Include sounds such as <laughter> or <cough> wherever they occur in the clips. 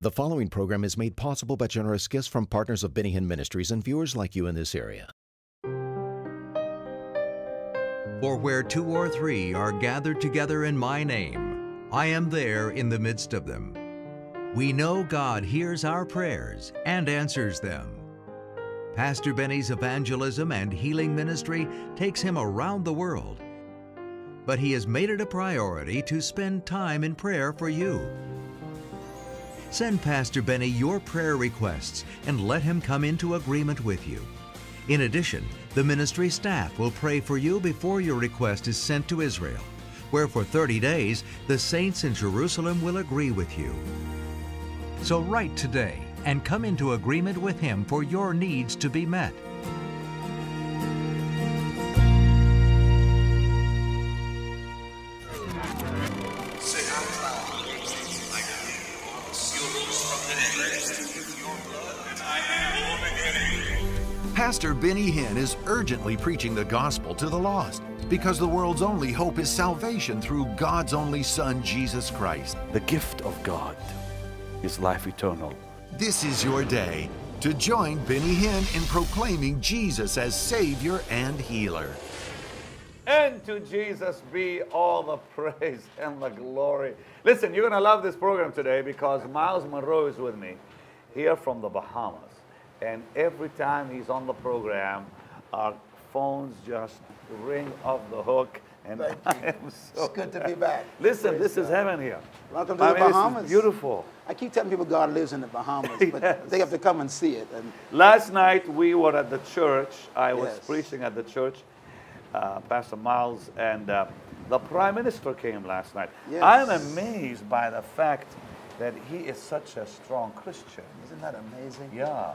The following program is made possible by generous gifts from partners of Benny Hinn Ministries and viewers like you in this area. For where two or three are gathered together in my name, I am there in the midst of them. We know God hears our prayers and answers them. Pastor Benny's evangelism and healing ministry takes him around the world, but he has made it a priority to spend time in prayer for you. Send Pastor Benny your prayer requests and let him come into agreement with you. In addition, the ministry staff will pray for you before your request is sent to Israel, where for 30 days the saints in Jerusalem will agree with you. So write today and come into agreement with him for your needs to be met. Pastor Benny Hinn is urgently preaching the gospel to the lost because the world's only hope is salvation through God's only Son, Jesus Christ. The gift of God is life eternal. This is your day to join Benny Hinn in proclaiming Jesus as Savior and Healer. And to Jesus be all the <laughs> praise and the glory. Listen, you're going to love this program today because Myles Munroe is with me here from the Bahamas. And every time he's on the program, our phones just ring off the hook. And Thank I you. am so It's good to be back. Listen, Praise this is heaven here. Welcome to I the mean, Bahamas. beautiful. I keep telling people God lives in the Bahamas, but <laughs> they have to come and see it. And Last night we were at the church. I was Yes. preaching at the church, uh, Pastor Myles, and uh, the Prime Minister came last night. Yes. I'm amazed by the fact that he is such a strong Christian. isn't that amazing? Yeah.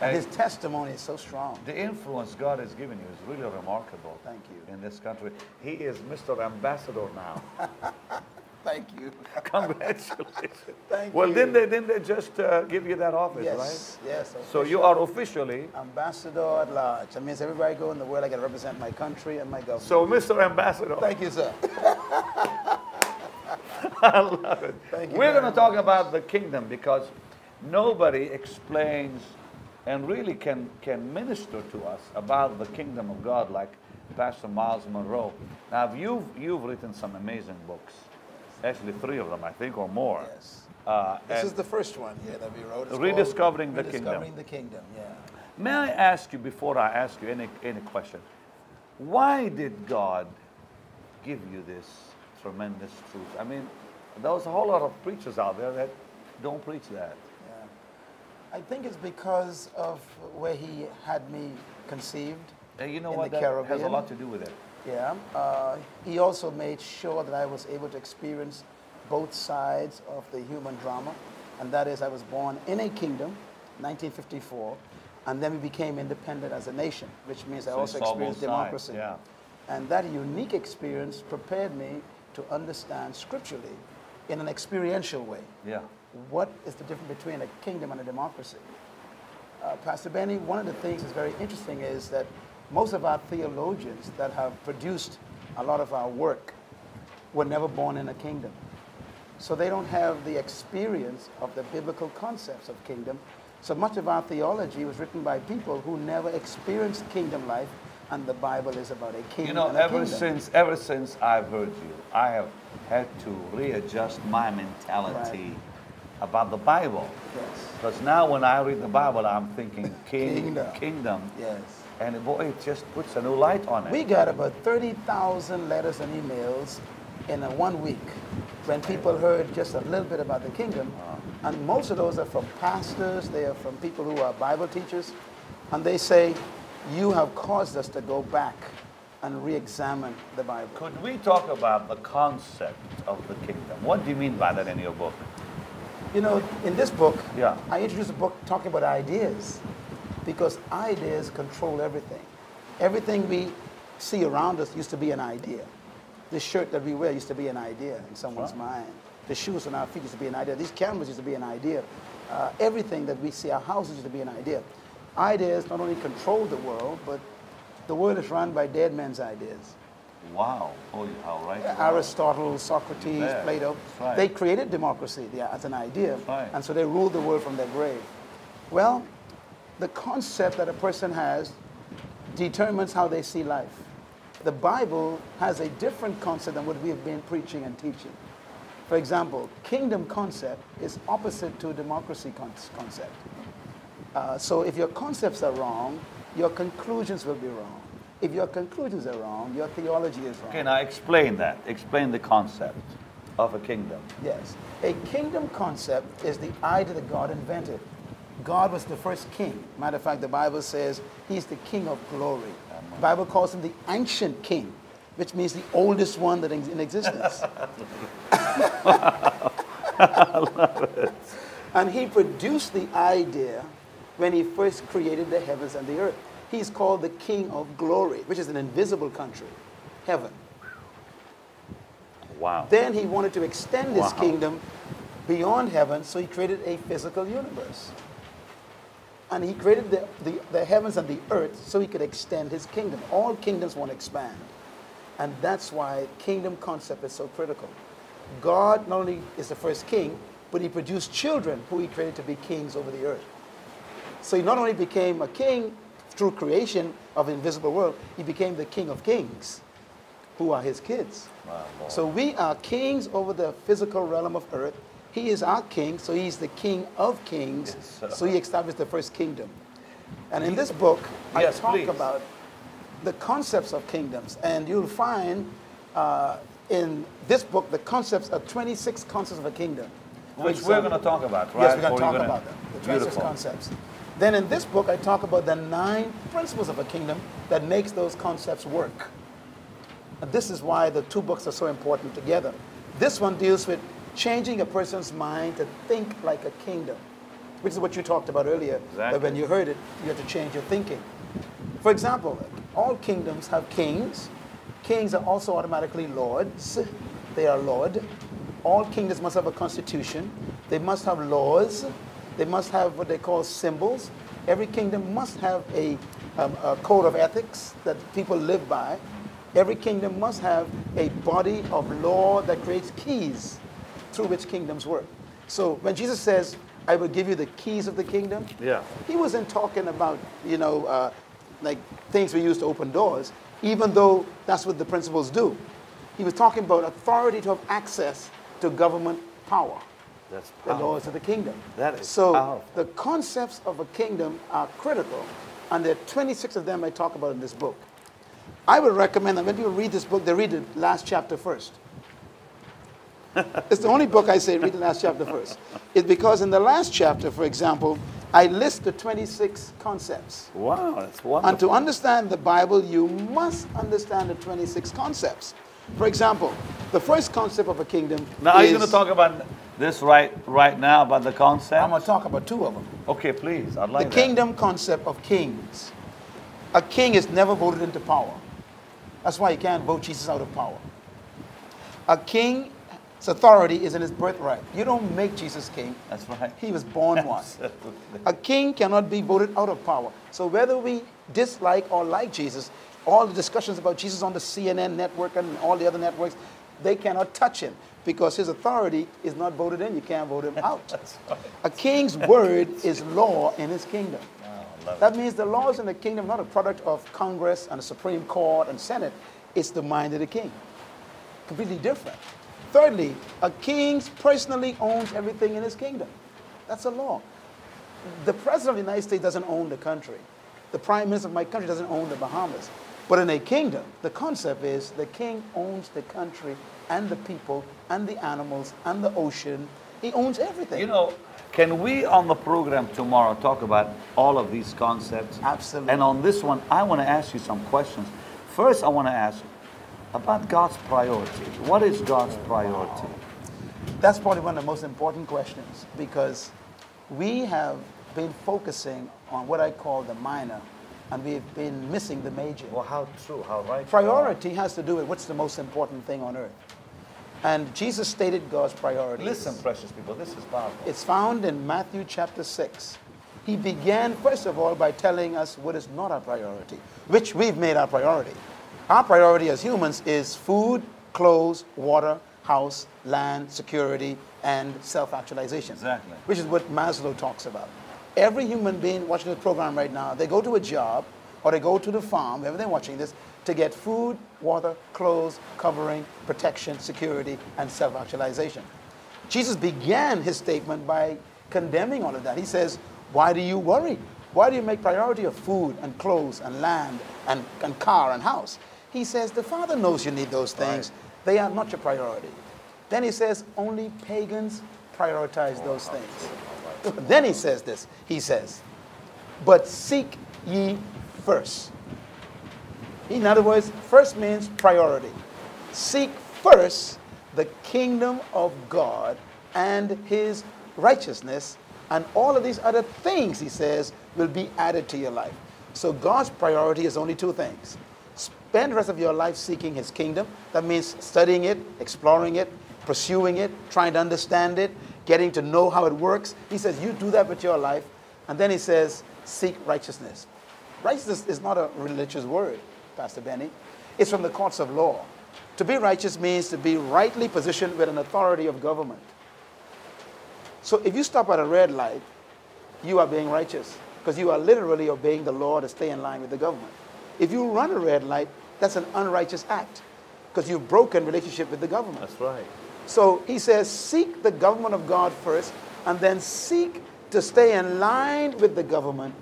And And his testimony is so strong. the influence God has given you is really remarkable. Thank you. In this country, he is Mr. Ambassador now. <laughs> Thank you. <laughs> Congratulations. <laughs> Thank well, you. didn't they didn't they just uh, give you that office, Yes, right? yes. So you are officially. ambassador at large. That means everywhere I go in the world, I got to represent my country and my government. So, Mr. Ambassador. thank you, sir. <laughs> I love it. Thank you We're going to talk about the kingdom because nobody explains and really can, can minister to us about the kingdom of God like Pastor Myles Munroe. Now, you've, you've written some amazing books, actually three of them, I think, or more. Yes. Uh, This is the first one here that we wrote. It's Rediscovering the Kingdom. Rediscovering the Kingdom, yeah. May I ask you, before I ask you any, any question, why did God give you this tremendous truth? I mean, there's a whole lot of preachers out there that don't preach that. Yeah. I think it's because of where he had me conceived. And you know In what? the That has a lot to do with it. Yeah. Uh, he also made sure that I was able to experience both sides of the human drama. And that is, I was born in a kingdom, 1954, and then we became independent as a nation, which means I So you also experienced democracy. yeah. And that unique experience prepared me to understand scripturally in an experiential way Yeah. what is the difference between a kingdom and a democracy? Uh, Pastor Benny, one of the things that's very interesting is that most of our theologians that have produced a lot of our work were never born in a kingdom. So they don't have the experience of the biblical concepts of kingdom. So much of our theology was written by people who never experienced kingdom life, and the Bible is about a king You know, ever kingdom. since ever since I've heard you, I have had to readjust my mentality about the Bible. Yes. Because now when I read the Bible, I'm thinking <laughs> king, Kingdom. kingdom. Yes. And boy, it just puts a new light on it. We got about 30,000 letters and emails in a one week when people heard just a little bit about the kingdom. Uh-huh. And most of those are from pastors, they are from people who are Bible teachers. And they say, You have caused us to go back and re examine the Bible. Could we talk about the concept of the kingdom? What do you mean by that in your book? You know, in this book, Yeah. I introduced a book talking about ideas because ideas control everything. Everything we see around us used to be an idea. This shirt that we wear used to be an idea in someone's mind. The shoes on our feet used to be an idea. These cameras used to be an idea. Uh, everything that we see, our houses used to be an idea. Ideas not only control the world, but the world is run by dead men's ideas. Wow. Oh, yeah, how right. Aristotle, Socrates, Plato, right. they created democracy as an idea. Right. And so they ruled the world from their grave. Well, the concept that a person has determines how they see life. The Bible has a different concept than what we have been preaching and teaching. For example, kingdom concept is opposite to democracy con- concept. Uh, so if your concepts are wrong, your conclusions will be wrong. If your conclusions are wrong, your theology is wrong. Okay, now explain that. Explain the concept of a kingdom. Yes. A kingdom concept is the idea that God invented. God was the first king. Matter of fact, the Bible says he's the king of glory. The Bible calls him the ancient king, which means the oldest one that is in existence. I love it. And he produced the idea when he first created the heavens and the earth. He's called the king of glory, which is an invisible country, heaven. Wow. Then he wanted to extend his Wow. kingdom beyond heaven, so he created a physical universe. And he created the, the, the heavens and the earth so he could extend his kingdom. All kingdoms want to expand. And that's why kingdom concept is so critical. God not only is the first king, but he produced children who he created to be kings over the earth. So he not only became a king through creation of the invisible world, he became the king of kings, who are his kids. So we are kings over the physical realm of earth. He is our king, so he's the king of kings. So he established the first kingdom. And in this book, Yes, I talk please. about the concepts of kingdoms. And you'll find uh, in this book the concepts of 26 concepts of a kingdom. For Which we're going to talk about, right? Yes, we're going to talk gonna- about them, the 26 Beautiful. concepts. Then in this book, I talk about the nine principles of a kingdom that makes those concepts work. And this is why the two books are so important together. This one deals with changing a person's mind to think like a kingdom, which is what you talked about earlier. That when you heard it, you had to change your thinking. For example, all kingdoms have kings. Kings are also automatically lords. They are lord. All kingdoms must have a constitution. They must have laws. They must have what they call symbols. Every kingdom must have a, um, a code of ethics that people live by. Every kingdom must have a body of law that creates keys through which kingdoms work. So when Jesus says, I will give you the keys of the kingdom, Yeah. he wasn't talking about, you know, uh, like things we use to open doors, even though that's what the principles do. He was talking about authority to have access to government power, That's the laws of the kingdom. That is so powerful. the concepts of a kingdom are critical, and there are 26 of them I talk about in this book. I would recommend that when people read this book, they read the last chapter first. <laughs> it's the only book I say read the last chapter first. It's because in the last chapter, for example, I list the 26 concepts. Wow, that's wonderful. And to understand the Bible, you must understand the 26 concepts. For example, the first concept of a kingdom Now, are you is- going to talk about this right right now about the concept? I'm going to talk about two of them. Okay, please. I'd like the that. kingdom concept of kings. A king is never voted into power. That's why you can't vote Jesus out of power. A king's authority is in his birthright. You don't make Jesus king. That's right. He was born one. A king cannot be voted out of power. So whether we dislike or like Jesus, all the discussions about Jesus on the CNN network and all the other networks, they cannot touch him because his authority is not voted in. You can't vote him <laughs> out. A king's word is law in his kingdom. That means the laws in the kingdom are not a product of Congress and the Supreme Court and Senate. It's the mind of the king. Completely different. Thirdly, a king personally owns everything in his kingdom. That's a law. The president of the United States doesn't own the country. The prime minister of my country doesn't own the Bahamas. But in a kingdom, the concept is the king owns the country and the people and the animals and the ocean. He owns everything. You know, can we on the program tomorrow talk about all of these concepts? Absolutely. And on this one, I want to ask you some questions. First, I want to ask about God's priority. What is God's priority? That's probably one of the most important questions because we have been focusing on what I call the minor and we've been missing the major. Well, how true, how right? Priority has to do with what's the most important thing on earth. And Jesus stated God's priority. Listen, precious people, this is powerful. It's found in Matthew chapter 6. He began, first of all, by telling us what is not our priority, which we've made our priority. Our priority as humans is food, clothes, water, house, land, security, and self actualization. Exactly. Which is what Maslow talks about. Every human being watching this program right now, they go to a job or they go to the farm, wherever they're watching this, to get food, water, clothes, covering, protection, security, and self actualization. Jesus began his statement by condemning all of that. He says, Why do you worry? Why do you make priority of food and clothes and land and, and car and house? He says, The Father knows you need those things. They are not your priority. Then he says, Only pagans prioritize oh, those things. <laughs> Then he says this He says, But seek ye first. In other words, first means priority. Seek first the kingdom of God and his righteousness, and all of these other things, he says, will be added to your life. So God's priority is only two things. Spend the rest of your life seeking his kingdom. That means studying it, exploring it, pursuing it, trying to understand it, getting to know how it works. He says, you do that with your life. And then he says, seek righteousness. Righteousness is not a religious word, Pastor Benny. It's from the courts of law. To be righteous means to be rightly positioned with an authority of government. So if you stop at a red light, you are being righteous because you are literally obeying the law to stay in line with the government. If you run a red light, that's an unrighteous act because you've broken relationship with the government. That's right. So he says, seek the government of God first, and then seek to stay in line with the government.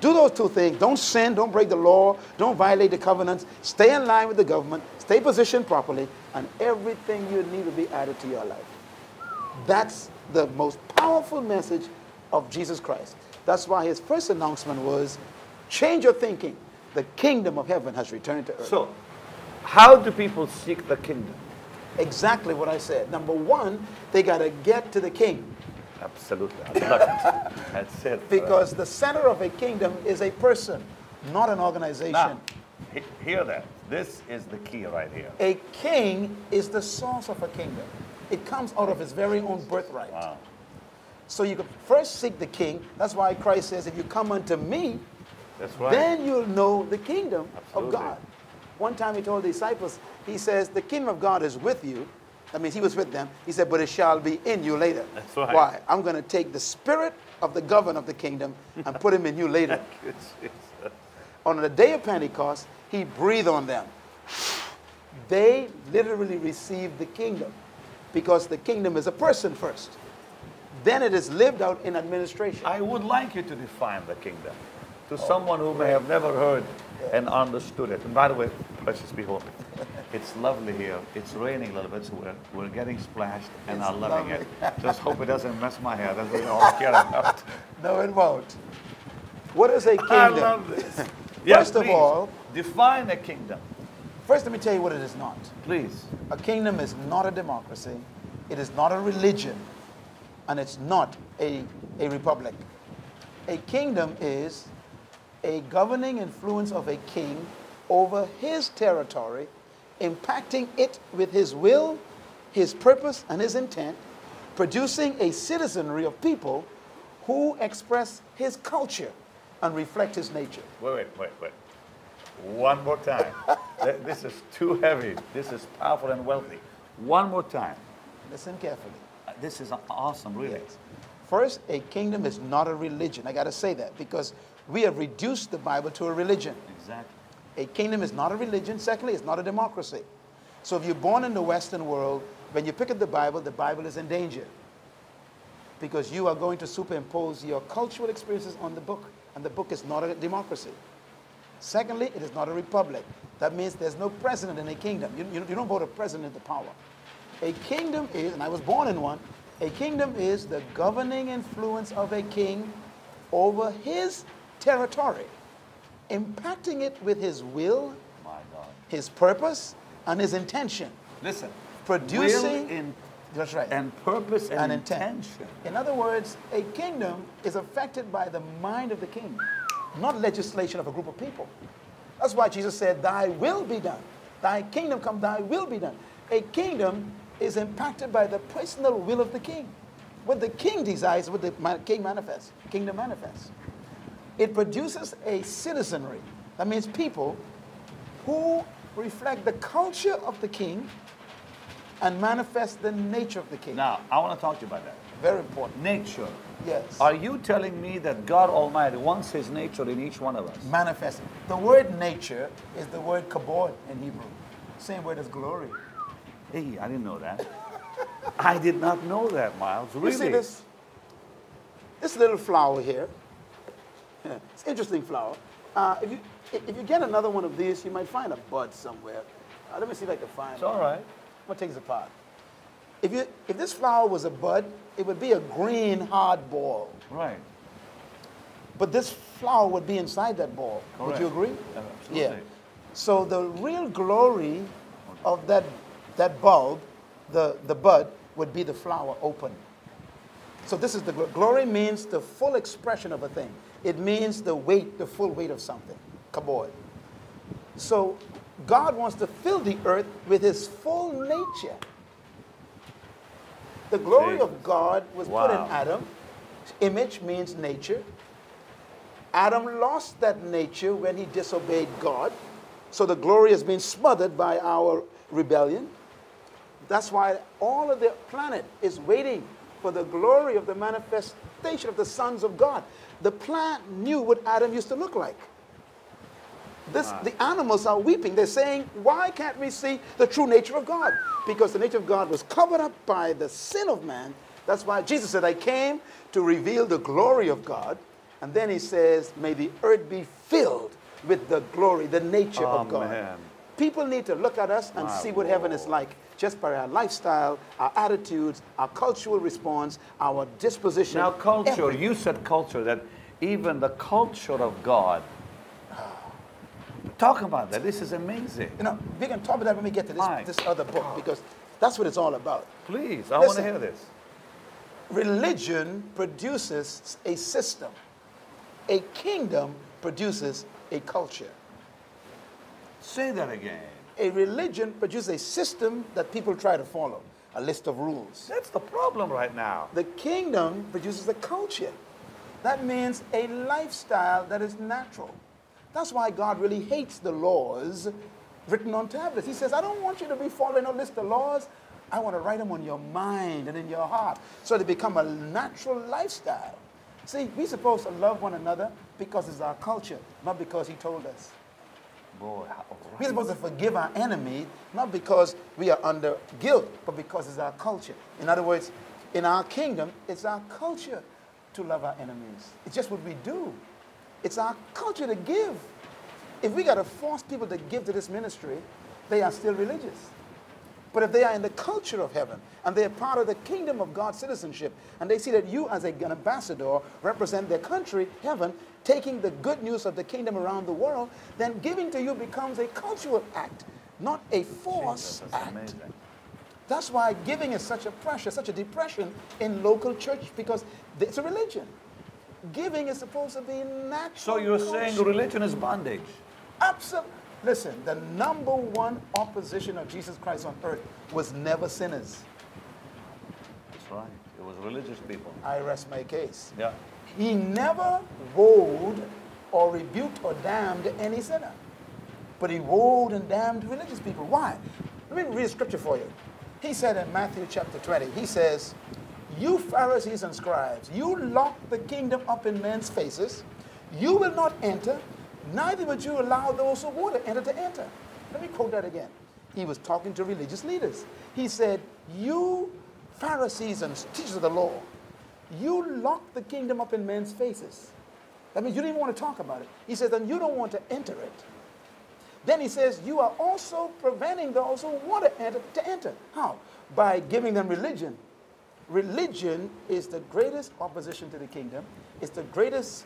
Do those two things. Don't sin, don't break the law, don't violate the covenants. Stay in line with the government, stay positioned properly, and everything you need will be added to your life. That's the most powerful message of Jesus Christ. That's why his first announcement was change your thinking. The kingdom of heaven has returned to earth. So, how do people seek the kingdom? Exactly what I said. Number one, they got to get to the king. Absolutely. I love it. That's it. Because the center of a kingdom is a person, not an organization. Now, he- hear that. This is the key right here. A king is the source of a kingdom. It comes out of his very own birthright. Wow. So you could first seek the king. That's why Christ says, if you come unto me, That's right. then you'll know the kingdom Absolutely. of God. One time he told the disciples, he says, the kingdom of God is with you. That means he was with them. He said, but it shall be in you later. That's right. Why? I'm going to take the spirit of the governor of the kingdom and put him in you later. <laughs> on the day of Pentecost, he breathed on them. They literally received the kingdom because the kingdom is a person first. Then it is lived out in administration. I would like you to define the kingdom to someone who may have never heard and understood it. And by the way, precious people, it's lovely here. It's raining a little bit, so we're, we're getting splashed and It's I'm loving it. Just hope it doesn't mess my hair. That's all I care about. <laughs> No, it won't. What is a kingdom? I love this. Yes, <laughs> First of please, all- define a kingdom, First, let me tell you what it is not. please. A kingdom is not a democracy, it is not a religion, and it's not a, a republic. A kingdom is a governing influence of a king over his territory, impacting it with his will, his purpose, and his intent, producing a citizenry of people who express his culture and reflect his nature. Wait, wait, wait, wait. One more time. <laughs> This is too heavy. This is powerful and wealthy. One more time. Listen carefully. Uh, This is awesome, really. First, a kingdom is not a religion. I got to say that because we have reduced the Bible to a religion. Exactly. A kingdom is not a religion. Secondly, it's not a democracy. So if you're born in the Western world, when you pick up the Bible, the Bible is in danger because you are going to superimpose your cultural experiences on the book, and the book is not a democracy. Secondly, it is not a republic. That means there's no president in a kingdom. You, you, you don't vote a president into power. A kingdom is, and I was born in one, a kingdom is the governing influence of a king over his territory, impacting it with his will, My God. his purpose, and his intention. Listen. Producing- will in, That's right. and purpose and, and intent. intention. In other words, a kingdom is affected by the mind of the king, not legislation of a group of people. That's why Jesus said, Thy will be done. Thy kingdom come, thy will be done. A kingdom is impacted by the personal will of the king. What the king desires, what the king manifests, kingdom manifests. It produces a citizenry. That means people who reflect the culture of the king and manifest the nature of the king. Now, I want to talk to you about that. Very important. Nature. Yes. Are you telling me that God Almighty wants His nature in each one of us? Manifest. The word nature is the word kabod in Hebrew. Same word as glory. Hey, I didn't know that. <laughs> I did not know that, Myles. Really? You see this? This little flower here. Yeah, <laughs> it's an interesting flower. Uh, if, you, if you get another one of these, you might find a bud somewhere. Uh, let me see if I can find It's it. all right. I'm gonna take this apart. If, you, if this flower was a bud, it would be a green hard ball. Right. But this flower would be inside that ball. Correct. Would you agree? Yeah, absolutely. So the real glory of that, that bulb, the, the bud, would be the flower open. So this is the glory means the full expression of a thing. It means the weight, the full weight of something. Kabod. So God wants to fill the earth with his full nature. The glory Jesus. of God was put in Adam. Image means nature. Adam lost that nature when he disobeyed God. So the glory has been smothered by our rebellion. That's why all of the planet is waiting for the glory of the manifestation of the sons of God. The plant knew what Adam used to look like. This, ah. the animals are weeping. They're saying, Why can't we see the true nature of God? Because the nature of God was covered up by the sin of man. That's why Jesus said, I came to reveal the glory of God. And then he says, May the earth be filled with the glory, the nature of God. People need to look at us and My see what heaven is like just by our lifestyle, our attitudes, our cultural response, our disposition. Now, culture, everything. you said culture, that even the culture of God. Talk about that. This is amazing. You know, we can talk about that when we get to My this, this other book because that's what it's all about. Please, I want to hear this. Religion produces a system. A kingdom produces a culture. Say that again. A religion produces a system that people try to follow, a list of rules. That's the problem right now. The kingdom produces a culture. That means a lifestyle that is natural. That's why God really hates the laws written on tablets. He says, I don't want you to be following a list of laws. I want to write them on your mind and in your heart so they become a natural lifestyle. See, we're supposed to love one another because it's our culture, not because He told us. Boy, how We're supposed to forgive our enemy, not because we are under guilt, but because it's our culture. In other words, in our kingdom, it's our culture to love our enemies. It's just what we do. It's our culture to give. If we got to force people to give to this ministry, they are still religious. But if they are in the culture of heaven and they are part of the kingdom of God's citizenship, and they see that you, as an ambassador, represent their country, heaven, taking the good news of the kingdom around the world, then giving to you becomes a cultural act, not a force Jesus, that's act. amazing. That's why giving is such a pressure, such a depression in local church because it's a religion. Giving is supposed to be natural. So you're saying religion is bondage? Absolutely. Listen, the number one opposition of Jesus Christ on earth was never sinners. That's right. It was religious people. I rest my case. Yeah. He never woed or rebuked or damned any sinner. But he woed and damned religious people. Why? Let me read a scripture for you. He said in Matthew chapter 20, he says, You Pharisees and scribes, you lock the kingdom up in men's faces. You will not enter, neither would you allow those who want to enter to enter. Let me quote that again. He was talking to religious leaders. He said, You Pharisees and teachers of the law, you lock the kingdom up in men's faces. That means you didn't even want to talk about it. He says, and you don't want to enter it. Then he says, you are also preventing those who want to enter to enter. How? By giving them religion. Religion is the greatest opposition to the kingdom. It's the greatest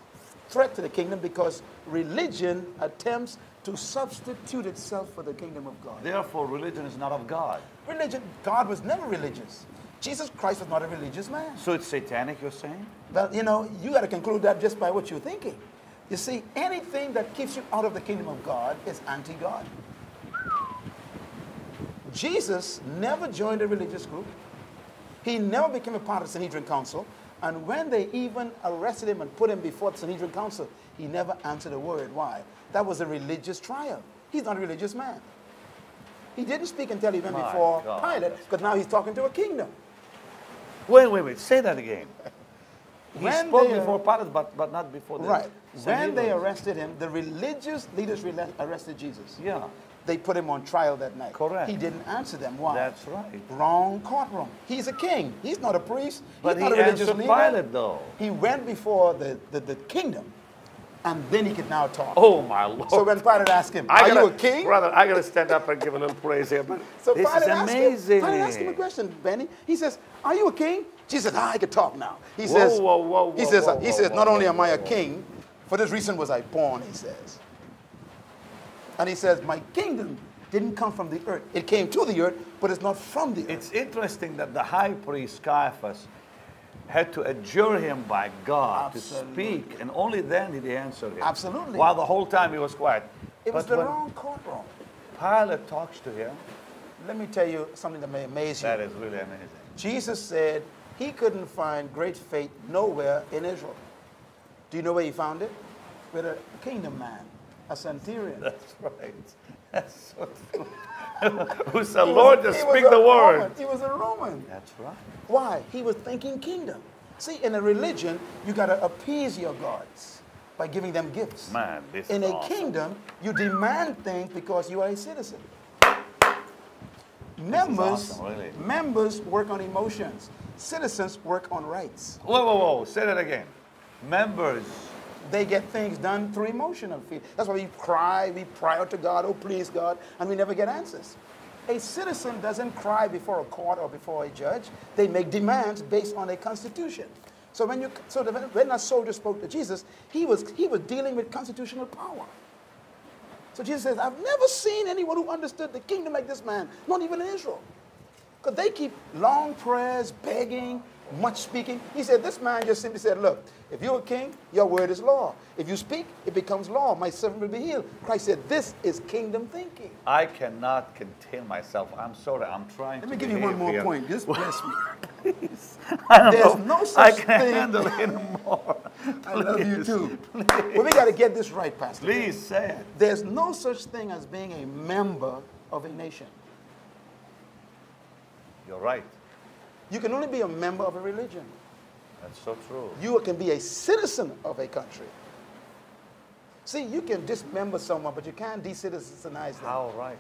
threat to the kingdom because religion attempts to substitute itself for the kingdom of God. Therefore, religion is not of God. Religion, God was never religious. Jesus Christ was not a religious man. So it's satanic, you're saying? Well, you know, you got to conclude that just by what you're thinking. You see, anything that keeps you out of the kingdom of God is anti God. Jesus never joined a religious group, he never became a part of the Sanhedrin Council. And when they even arrested him and put him before the Sanhedrin Council, he never answered a word. Why? That was a religious trial. He's not a religious man. He didn't speak until he went My before God. Pilate, because now he's talking to a kingdom. Wait, wait, wait. Say that again. <laughs> He When spoke they- before Pilate, but, but not before the Right. When they arrested him, the religious leaders arrested Jesus. Yeah, They put him on trial that night. Correct. He didn't answer them. Why? that's right. Wrong courtroom. He's a king. He's not a priest. But He's not he a religious answered leader. Pilate, though. He went before the, the, the kingdom, and then he could now talk. Oh, my Lord. So when Pilate asked him, I "Are gotta, you a king?" Brother, I got to stand up and give a little praise here. But So this Pilate is asked amazing. Him, Pilate asked him a question, Benny. He says, "Are you a king?" Jesus says, "Ah, I can talk now." He Whoa, says, whoa, whoa, "He says, whoa, he says, whoa, not only am I a whoa, whoa. king, for this reason was I born." He says, and he says, "My kingdom didn't come from the earth. It came to the earth, but it's not from the earth." It's interesting that the high priest Caiaphas had to adjure him by God Absolutely. to speak, and only then did he answer him. Absolutely. While the whole time he was quiet. It was the wrong courtroom. Pilate talks to him, Let me tell you something that may amaze you. that is really amazing. Jesus said he couldn't find great faith nowhere in Israel. Do you know where he found it? With a kingdom man, a centurion. <laughs> That's right. That's so true. <laughs> Who said, Lord, just speak the word. Roman. He was a Roman. That's right. Why? He was thinking kingdom. See, in a religion, you got to appease your gods by giving them gifts. Man, this in is a awesome. kingdom, you demand things because you are a citizen. Members, awesome, really. members work on emotions. Citizens work on rights. Whoa, whoa, whoa. Say that again. Members. They get things done through emotional feeling. That's why we cry, we cry out to God, oh please God, and we never get answers. A citizen doesn't cry before a court or before a judge. They make demands based on a constitution. So when you so the, when a soldier spoke to Jesus, he was he was dealing with constitutional power. So Jesus says, I've never seen anyone who understood the kingdom like this man, not even in Israel. Because they keep long prayers, begging, much speaking. He said, This man just simply said, Look, if you're a king, your word is law. If you speak, it becomes law. My servant will be healed. Christ said, This is kingdom thinking. I cannot contain myself. I'm sorry. I'm trying Let to me give you one more here. point. Just bless me. <laughs> I don't There's know. no I such can't thing. handle it anymore. <laughs> I love you <laughs> Please, too. Well, we got to get this right, Pastor. Please say it. There's no such thing as being a member of a nation. You're right. You can only be a member of a religion. That's so true. You can be a citizen of a country. See, you can dismember someone, but you can't decitizenize them. How right.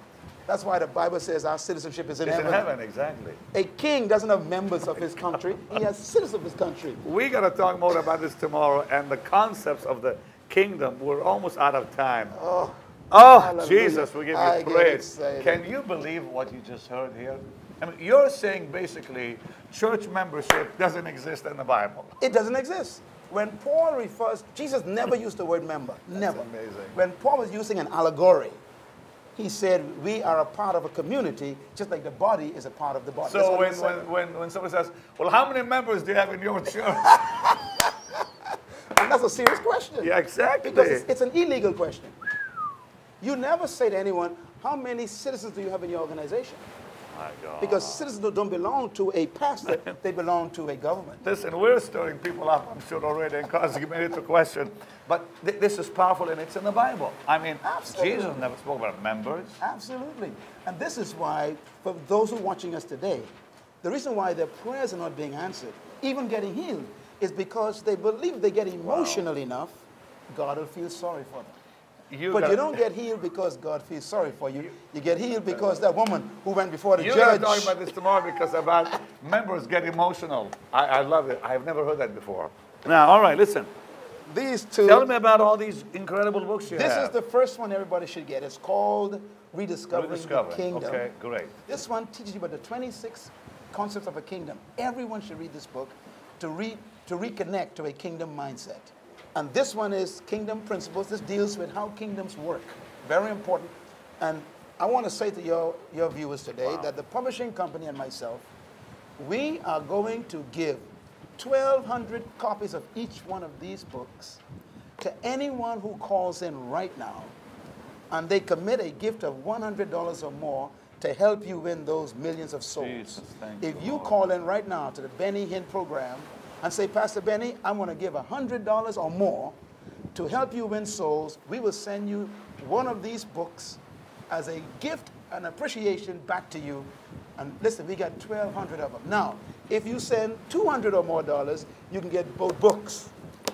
That's why the Bible says our citizenship is in It's in heaven. heaven, exactly. A king doesn't have members of his country, he has citizens of his country. We got to talk more about this tomorrow and the concepts of the kingdom. We're almost out of time. Oh, oh hallelujah. Jesus, we give you I praise. Can you believe what you just heard here? I mean, you're saying basically church membership doesn't exist in the Bible. It doesn't exist. When Paul refers, Jesus never used the word member. never. amazing. When Paul was using an allegory, he said, We are a part of a community, just like the body is a part of the body. That's So what when, he when, when, when someone says, well, how many members do you have in your church? <laughs> And that's a serious question. yeah, exactly. Because it's, it's an illegal question. You never say to anyone, How many citizens do you have in your organization? Because citizens don't belong to a pastor, <laughs> they belong to a government. Listen, we're stirring people up, I'm sure already, and causing many to question. But th- this is powerful and it's in the Bible. I mean, Absolutely. Jesus never spoke about members. Absolutely. And this is why, for those who are watching us today, the reason why their prayers are not being answered, even getting healed, is because they believe they get emotional enough, God will feel sorry for them. You but you don't get healed because God feels sorry for you. You get healed because that woman who went before the You're going judge. to talk about this tomorrow because about members get emotional. I, I love it. I've never heard that before. Now, all right, listen. these two. Tell me about all these incredible books you this have. is the first one everybody should get. It's called Rediscovering Rediscover. the Kingdom. Okay, great. This one teaches you about the 26 concepts of a kingdom. Everyone should read this book to, re, to reconnect to a kingdom mindset. And this one is Kingdom Principles. This deals with how kingdoms work. Very important. And I want to say to your, your viewers today that the publishing company and myself, we are going to give 1,200 copies of each one of these books to anyone who calls in right now and they commit a gift of $100 or more to help you win those millions of souls. Jesus, thank if you, you Lord. call in right now to the Benny Hinn program and say, Pastor Benny, I'm going to give $100 or more to help you win souls, we will send you one of these books as a gift an appreciation back to you. And listen, we got 1,200 of them. Now, if you send 200 or more dollars, you can get both books.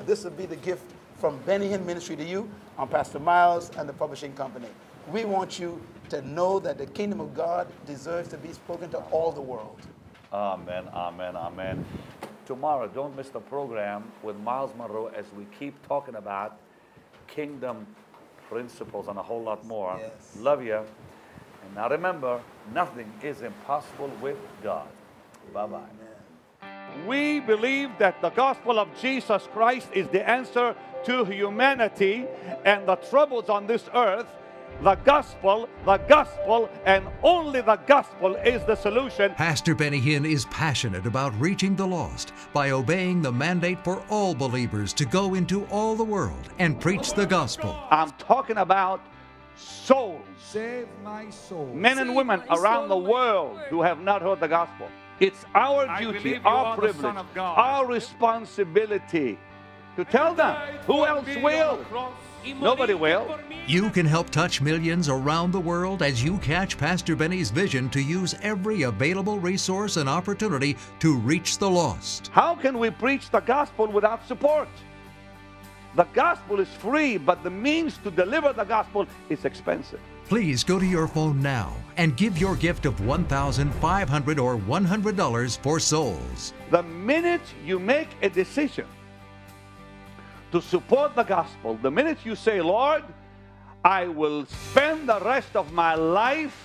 This will be the gift from Benny Hinn Ministry to you on Pastor Myles and the publishing company. We want you to know that the kingdom of God deserves to be spoken to all the world. Amen, amen, amen. Tomorrow, don't miss the program with Myles Munroe as we keep talking about kingdom principles and a whole lot more. Yes. Love you. And now remember, nothing is impossible with God. Bye bye. We believe that the gospel of Jesus Christ is the answer to humanity and the troubles on this earth. The gospel, the gospel, and only the gospel is the solution. Pastor Benny Hinn is passionate about reaching the lost by obeying the mandate for all believers to go into all the world and preach the gospel. I'm talking about souls. Save my soul. men and women around the world who have not heard the gospel. It's our duty, our privilege, Son of God. our responsibility to tell them. Who else will? Nobody will. You can help touch millions around the world as you catch Pastor Benny's vision to use every available resource and opportunity to reach the lost. How can we preach the gospel without support? The gospel is free, but the means to deliver the gospel is expensive. Please go to your phone now and give your gift of 1,500 or $100 for souls. The minute you make a decision to support the gospel, the minute you say, Lord, I will spend the rest of my life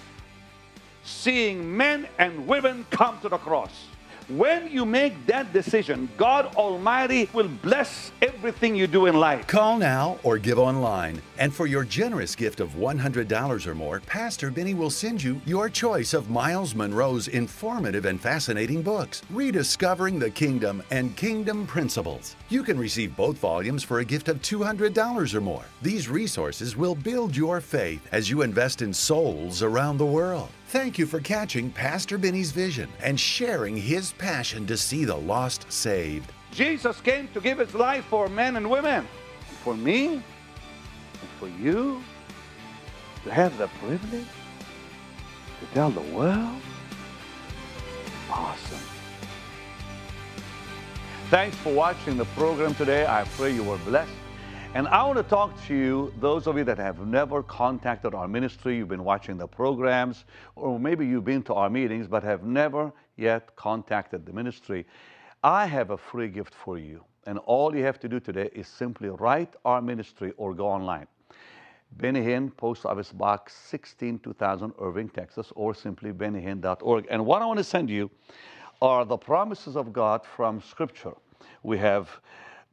seeing men and women come to the cross. When you make that decision, God Almighty will bless everything you do in life. Call now or give online. And for your generous gift of $100 or more, Pastor Benny will send you your choice of Myles Munroe's informative and fascinating books, Rediscovering the Kingdom and Kingdom Principles. You can receive both volumes for a gift of $200 or more. These resources will build your faith as you invest in souls around the world. Thank you for catching Pastor Benny's vision and sharing his passion to see the lost saved. Jesus came to give his life for men and women. For me and for you to have the privilege to tell the world. Awesome. Thanks for watching the program today. I pray you were blessed. And I want to talk to you, those of you that have never contacted our ministry, you've been watching the programs, or maybe you've been to our meetings but have never yet contacted the ministry. I have a free gift for you. And all you have to do today is simply write our ministry or go online. Benny Post Office Box 16, 2000, Irving, Texas, or simply bennyhinn.org. And what I want to send you are the promises of God from Scripture. We have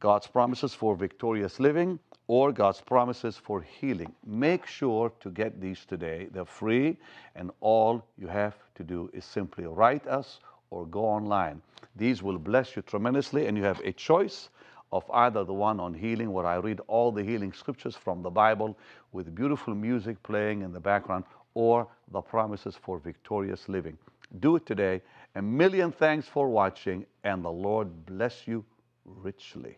God's promises for victorious living or God's promises for healing. Make sure to get these today. They're free, and all you have to do is simply write us or go online. These will bless you tremendously, and you have a choice of either the one on healing, where I read all the healing scriptures from the Bible with beautiful music playing in the background, or the promises for victorious living. Do it today. A million thanks for watching, and the Lord bless you richly.